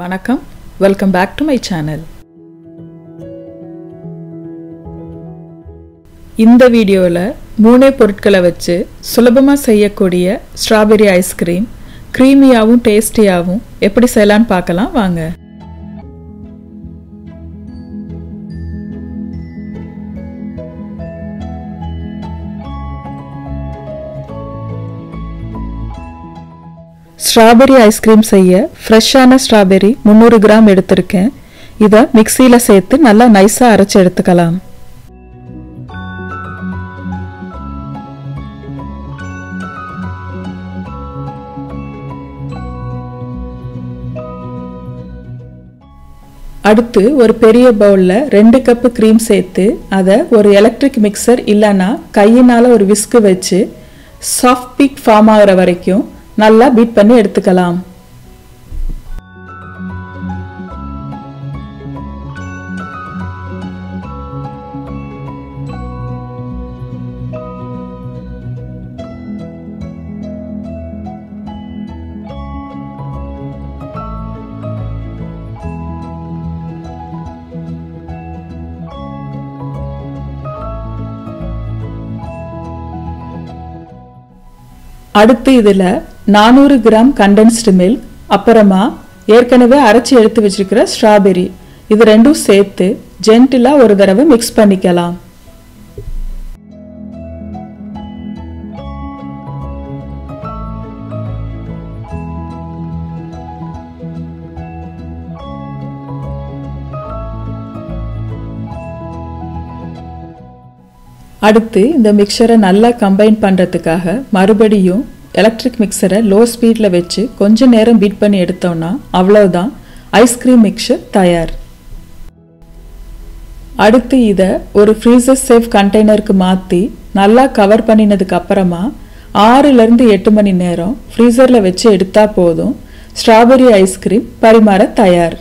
வணக்கம். Welcome back to my channel இந்த வீடியோவில் மூணே பொருட்களை வச்சு சுலபமாக செய்யக்கூடிய ஸ்ட்ராபெரி ஐஸ்கிரீம் க்ரீமியாகவும் டேஸ்டியாகவும் எப்படி செய்யலான்னு பார்க்கலாம். வாங்க. ஸ்ட்ராபெரி ஐஸ்கிரீம் செய்ய ஃப்ரெஷ்ஷான ஸ்ட்ராபெரி முந்நூறு கிராம் எடுத்திருக்கேன். இதை மிக்சியில் சேர்த்து நல்லா நைஸாக அரைச்சி எடுத்துக்கலாம். அடுத்து ஒரு பெரிய பவுலில் ரெண்டு கப்பு க்ரீம் சேர்த்து அதை ஒரு எலக்ட்ரிக் மிக்சர் இல்லைன்னா கையினால் ஒரு விஸ்கு வச்சு சாஃப்ட் பீக் ஃபார்ம் ஆகிற வரைக்கும் நல்லா பீட் பண்ணி எடுத்துக்கலாம். அடுத்து இதில் நானூறு கிராம் கண்டென்ஸ்டு மில்க் அப்புறமா ஏற்கனவே அரைச்சி எடுத்து வச்சிருக்கிற ஸ்ட்ராபெரி இது ரெண்டும் சேர்த்து ஜென்டிலாக ஒரு தடவை மிக்ஸ் பண்ணிக்கலாம். அடுத்து இந்த மிக்சரை நல்லா கம்பைன் பண்ணுறதுக்காக மறுபடியும் எலக்ட்ரிக் மிக்சரை லோ ஸ்பீடில் வச்சு கொஞ்ச நேரம் பீட் பண்ணி எடுத்தோம்னா அவ்வளோதான் ஐஸ்கிரீம் மிக்சர் தயார். அடுத்து இதை ஒரு ஃப்ரீசர் சேஃப் கண்டெய்னருக்கு மாற்றி நல்லா கவர் பண்ணினதுக்கு அப்புறமா ஆறுலேருந்து எட்டு மணி நேரம் ஃப்ரீசரில் வச்சு எடுத்தால் போதும். ஸ்ட்ராபெரி ஐஸ்கிரீம் பரிமாற தயார்.